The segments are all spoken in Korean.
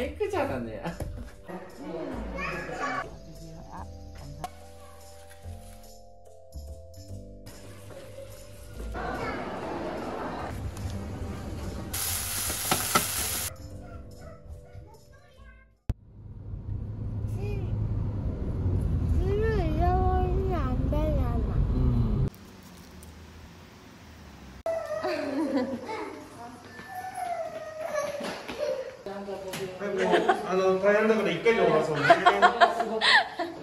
아이고 잘하네. あの大変だから一回で終わらそうね。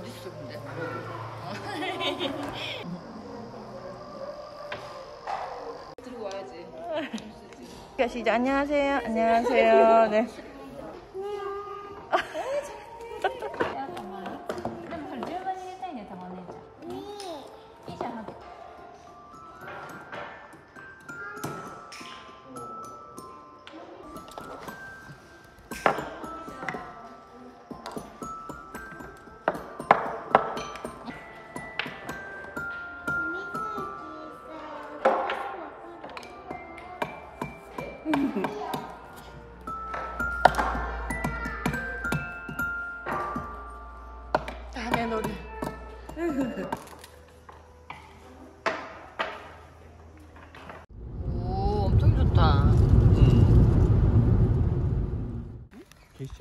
디 있어 근데? 들고 와야지. 시작. 안녕하세요. 안녕하세요. 네.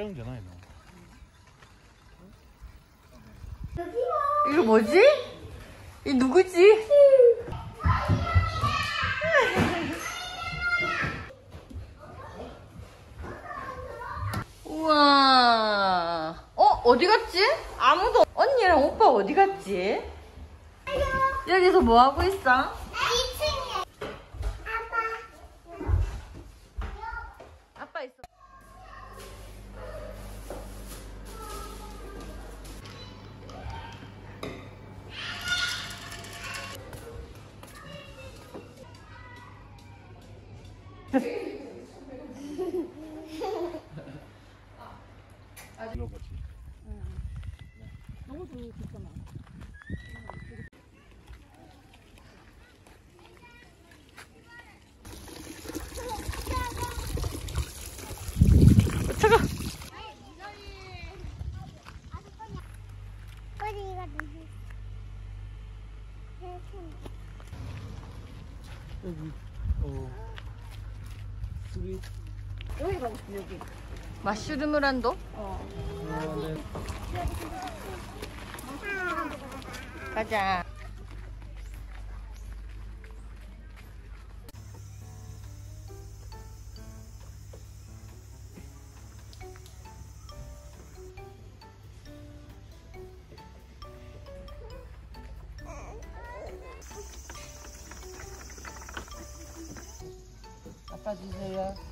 게시장이잖아, 이거. 뭐지? 이 누구지? 우와. 어, 어디 갔지? 아무도, 언니랑 오빠 어디 갔지? 여기서 뭐 하고 있어? 나 2층에. 아빠. 아빠 있어. 불러보지. 차가. 꼬리가 무슨. 여기. 어. 술이. 여기 가고 싶어, 여기. 마슈름을 한도? 어. 가자. 아빠 주세요.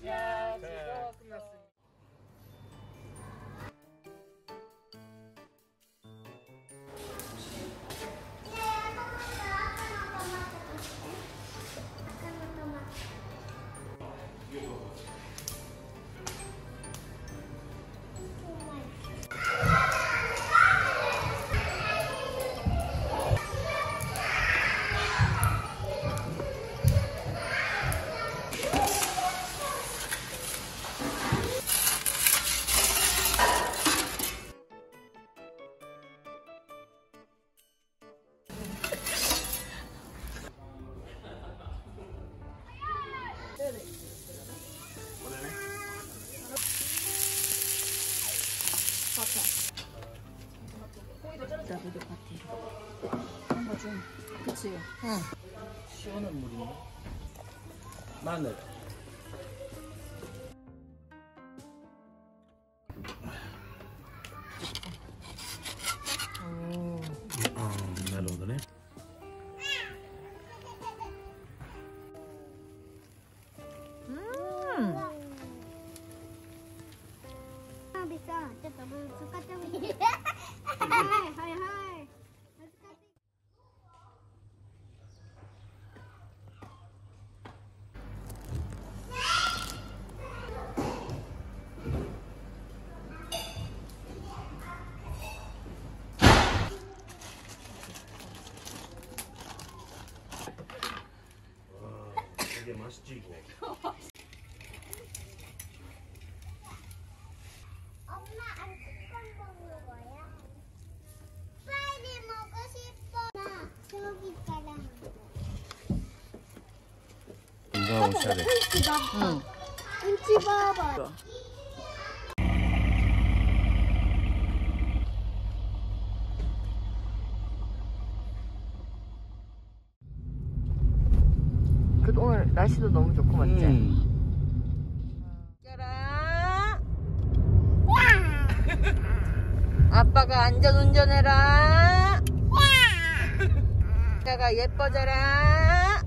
나 물이 맛있지 이거 엄마 안 뚜껑 먹는 거야? 빨리 먹고 싶어. 나 저기 있잖아. 건강하고 차례 응. 눈치 봐봐. 그래도 오늘 날씨도 너무 좋고 맞지? 음. 짜라. 아빠가 안전 운전해라. 아빠가 예뻐져라.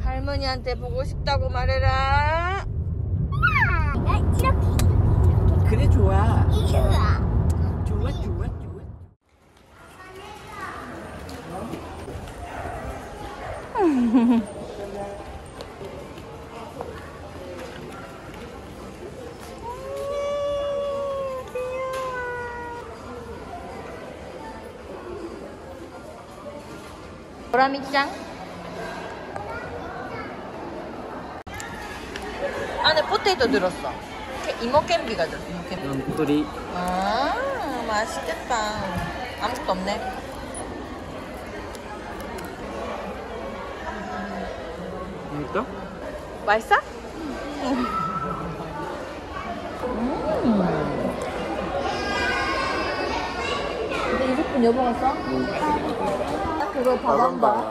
할머니한테 보고 싶다고 말해라. 이렇게 그래 좋아. 이렇게. 좋아 좋아 좋아. 보라미짱. 안에 포테이토 들었어. 캐- 이모 캔비가 들었어. 이모 캔비. 남돌이 아, 맛있겠다. 아무것도 없네. 그러니까? 맛있어? 근데 20분 여보가 써? 그거 밥한다.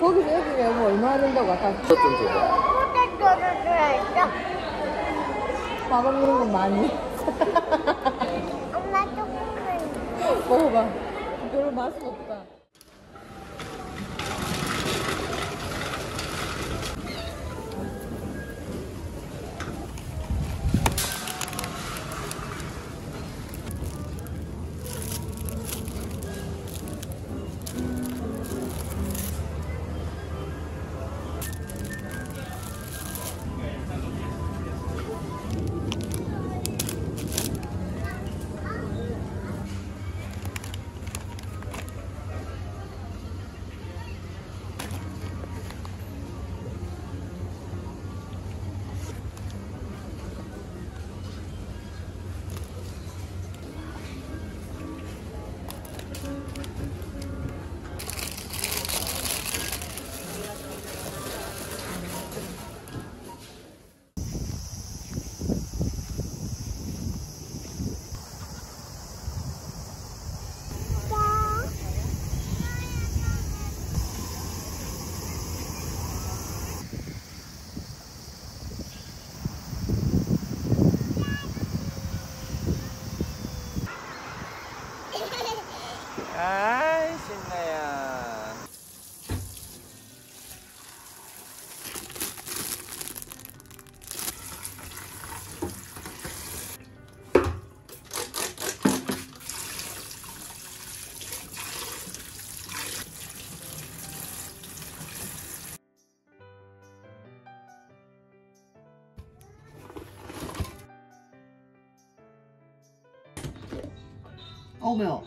거기서 여기 여보 얼마나 된다고 아까 좀 줘봐. 밥을 먹는 건 많이. 엄마 조금. 먹어봐. 별로 맛은 없다. 哭没有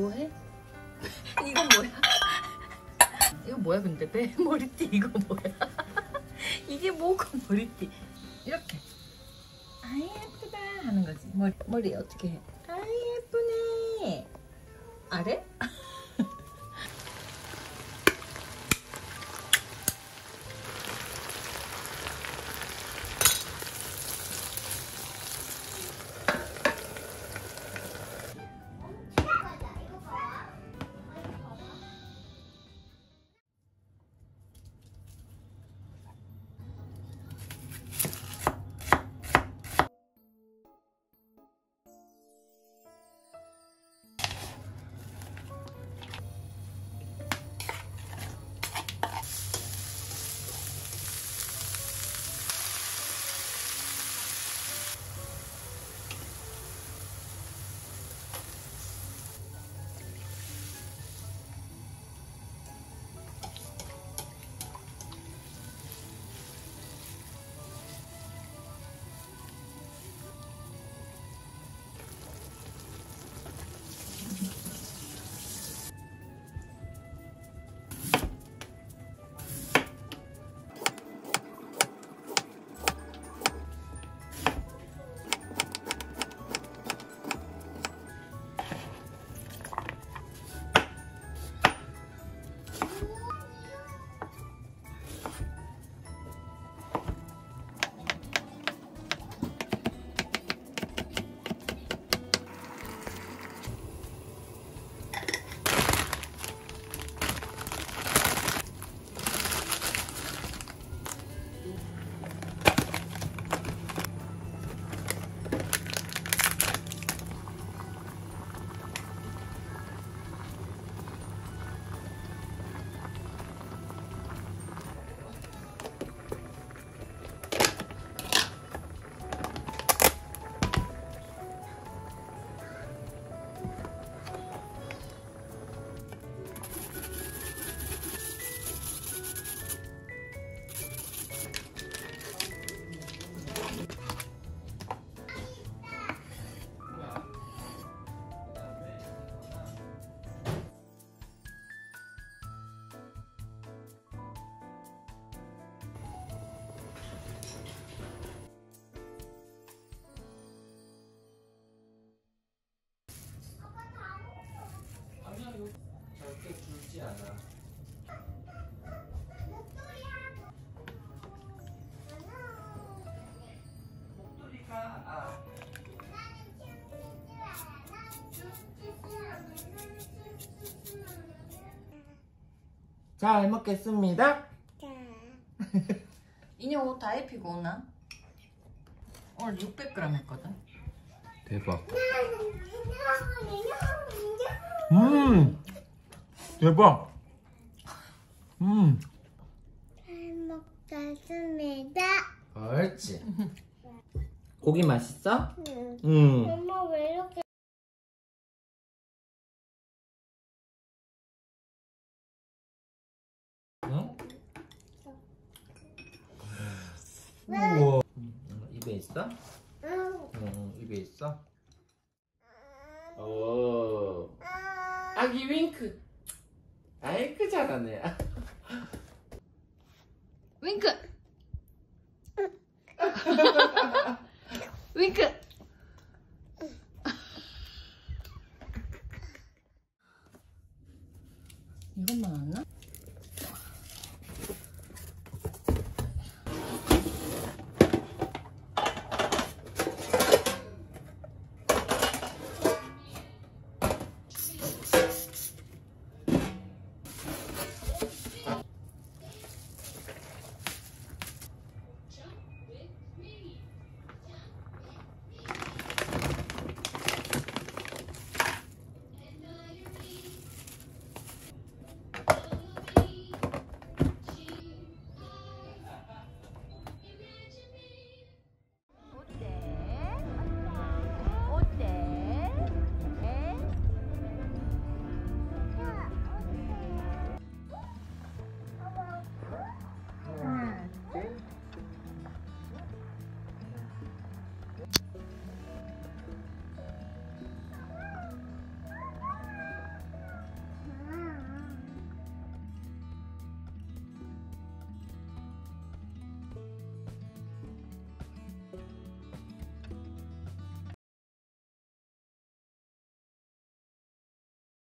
뭐해? 이건 뭐야? 이거 뭐야 근데 배 머리띠 이거 뭐야? 이게 뭐고 머리띠 이렇게 아 예쁘다 하는 거지 머리 머리 어떻게 해? 않아. 목도리가 아. 잘 먹겠습니다. 인형 옷 다 입히고 오나? 오늘 600g 했거든 대박. 음, 대박. 음. 잘 먹겠습니다. 옳지. 고기 맛있어? 응. 응. 엄마 왜 이렇게 응? 우와. 입에 있어? 응. 응, 입에 있어. 오. 아기 윙크. あいくちゃんだね。ウィンク。ウィンク。日本マ